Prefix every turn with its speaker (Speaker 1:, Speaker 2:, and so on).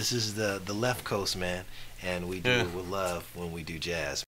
Speaker 1: This is the the left coast, man, and we do
Speaker 2: Yeah.
Speaker 1: it with love when we do jazz.